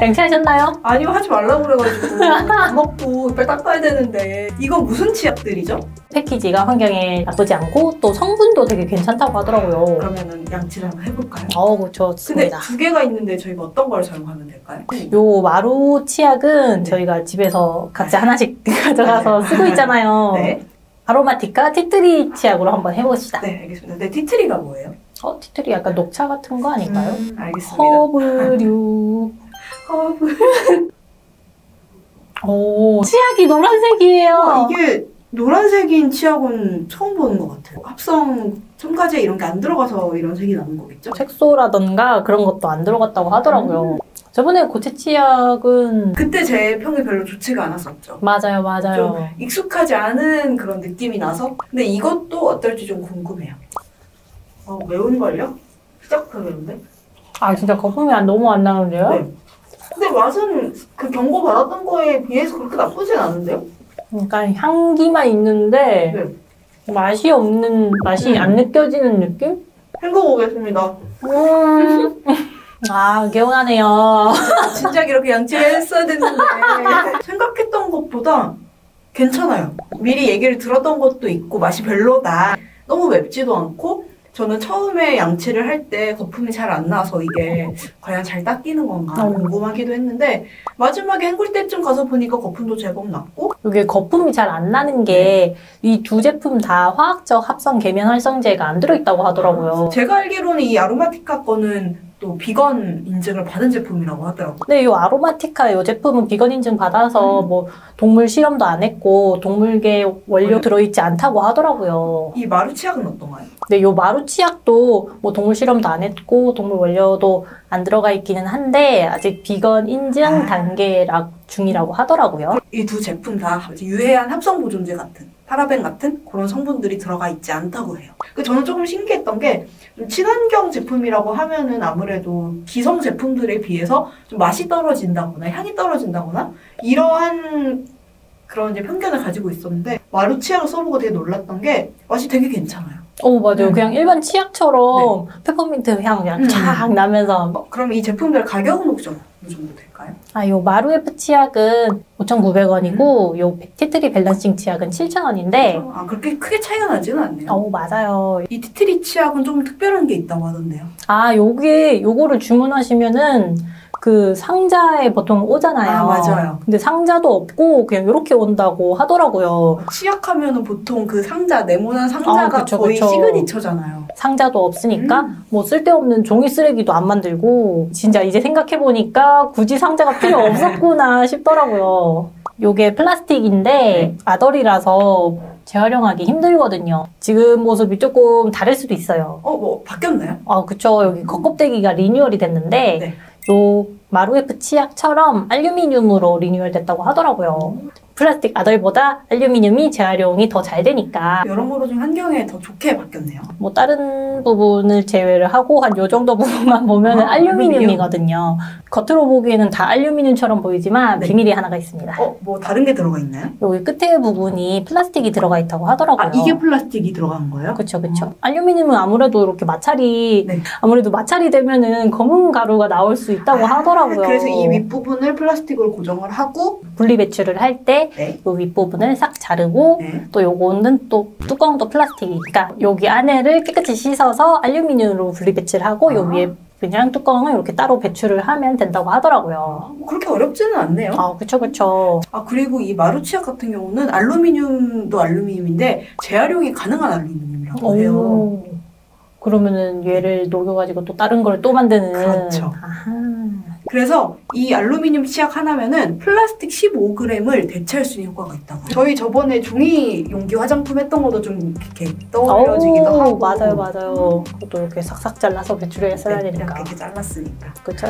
쟁취하셨나요? 아니요 하지 말라고 그래가지고 밥 먹고 이빨 닦아야 되는데 이건 무슨 치약들이죠? 패키지가 환경에 나쁘지 않고 또 성분도 되게 괜찮다고 하더라고요. 그러면은 양치를 한번 해볼까요? 어우 근데 좋습니다. 두 개가 있는데 저희가 어떤 걸 사용하면 될까요? 요 마루 치약은 네. 저희가 집에서 각자 하나씩 가져가서 쓰고 있잖아요. 네. 아로마티카 티트리 치약으로 한번 해봅시다. 네 알겠습니다. 근데 티트리가 뭐예요? 어, tea tree 약간 녹차 같은 거 아닌가요? 음, 알겠습니다. 허브류. 허브. 오, 치약이 노란색이에요. 어, 이게 노란색인 치약은 처음 보는 것 같아요. 합성 첨가제 이런 게 안 들어가서 이런 색이 나는 거겠죠? 색소라던가 그런 것도 안 들어갔다고 하더라고요. 음. 저번에 고체 치약은 그때 제 평이 별로 좋지가 않았었죠. 맞아요, 맞아요. 좀 익숙하지 않은 그런 느낌이 나서 근데 이것도 어떨지 좀 궁금해요. 어, 매운걸요? 매운데? 아 진짜 거품이 안- 너무 안 나는데요? 네. 근데 맛은 그 경고 받았던 거에 비해서 그렇게 나쁘진 않은데요? 그러니까 향기만 있는데 네. 맛이 없는 맛이 음. 안 느껴지는 느낌? 헹궈보겠습니다. 음. 아 개운하네요. 진작 이렇게 양치했어야 됐는데 생각했던 것보다 괜찮아요. 미리 얘기를 들었던 것도 있고 맛이 별로다. 너무 맵지도 않고 저는 처음에 양치를 할 때 거품이 잘 안 나서 이게 과연 잘 닦이는 건가 어. 궁금하기도 했는데 마지막에 헹굴 때쯤 가서 보니까 거품도 제법 났고 이게 거품이 잘 안 나는 게 이 두 제품 다 화학적 합성 계면 활성제가 안 들어있다고 하더라고요. 제가 알기로는 이 아로마티카 거는 또 비건 인증을 받은 제품이라고 하더라고요. 근데 이 아로마티카 이 제품은 비건 인증 받아서 음. 뭐 동물 실험도 안 했고 동물계 원료 들어있지 않다고 하더라고요. 이 마루치약은 어떤가요? 근데 요 마루 치약도 뭐 동물 실험도 안 했고 동물 원료도 안 들어가 있기는 한데 아직 비건 인증 아. 단계라 중이라고 하더라고요. 이 두 제품 다 유해한 합성 보존제 같은 파라벤 같은 그런 성분들이 들어가 있지 않다고 해요. 그 저는 조금 신기했던 게 좀 친환경 제품이라고 하면은 아무래도 기성 제품들에 비해서 좀 맛이 떨어진다거나 향이 떨어진다거나 이러한 그런 이제 편견을 가지고 있었는데 마루 치약을 써보고 되게 놀랐던 게 맛이 되게 괜찮아요. 오 맞아요. 음. 그냥 일반 치약처럼 페퍼민트 향 그냥 음. 쫙 나면서 어, 그럼 이 제품들 가격은 혹시 어 느 정도 될까요? 아 요 마루에프 치약은 5,900원이고 음. 요 tea tree balancing 치약은 7,000원인데 아 그렇게 크게 차이가 나지는 않네요. 어 맞아요. 이 tea tree 치약은 좀 특별한 게 있다고 하던데요. 아 요게 요거를 주문하시면은 그 상자에 보통 오잖아요. 아, 맞아요. 근데 상자도 없고 그냥 이렇게 온다고 하더라고요. 치약하면은 보통 그 상자 네모난 상자가 아, 그쵸, 거의 그쵸. 시그니처잖아요. 상자도 없으니까 음. 뭐 쓸데없는 종이 쓰레기도 안 만들고 진짜 이제 생각해 보니까 굳이 상자가 필요 없었구나 싶더라고요. 요게 플라스틱인데 네. 아덜이라서 재활용하기 힘들거든요. 지금 모습이 조금 다를 수도 있어요. 어, 뭐 바뀌었나요? 아, 그쵸. 여기 겉껍데기가 리뉴얼이 됐는데 네. 요 마루에프 치약처럼 알루미늄으로 리뉴얼 됐다고 하더라고요. 플라스틱 애들보다 알루미늄이 재활용이 더 잘 되니까 여러모로 좀 환경에 더 좋게 바뀌었네요. 뭐 다른 부분을 제외를 하고 한 요 정도 부분만 보면 은 아, 알루미늄이거든요. 겉으로 보기에는 다 알루미늄처럼 보이지만 네. 비밀이 하나가 있습니다. 어, 뭐 다른 게 들어가 있나요? 여기 끝에 부분이 플라스틱이 들어가 있다고 하더라고요. 아, 이게 플라스틱이 들어간 거예요? 그쵸, 그쵸. 알루미늄은 아무래도 이렇게 마찰이, 네. 아무래도 마찰이 되면은 검은 가루가 나올 수 있다고 하더라고요. 아, 그래서 이 윗부분을 플라스틱으로 고정을 하고 분리 배출을 할 때, 네. 요 윗부분을 싹 자르고, 네. 또 요거는 또 뚜껑도 플라스틱이니까, 여기 안에를 깨끗이 씻어서 알루미늄으로 분리 배출하고, 요 아. 위에 그냥 뚜껑을 이렇게 따로 배출을 하면 된다고 하더라고요. 아, 뭐 그렇게 어렵지는 않네요. 아, 그쵸, 그쵸. 아, 그리고 이 마루치약 같은 경우는 알루미늄도 알루미늄인데 재활용이 가능한 알루미늄이라고 해요. 오. 그러면은 얘를 녹여가지고 또 다른 걸 또 만드는. 그렇죠. 아하. 그래서 이 알루미늄 치약 하나면은 플라스틱 15g을 대체할 수 있는 효과가 있다고. 저희 저번에 종이 용기 화장품 했던 것도 좀 이렇게 떠올려지기도 오, 하고. 맞아요, 맞아요. 그것도 이렇게 싹싹 잘라서 배출해 써야 네, 되니까. 이렇게 잘랐으니까. 그쵸.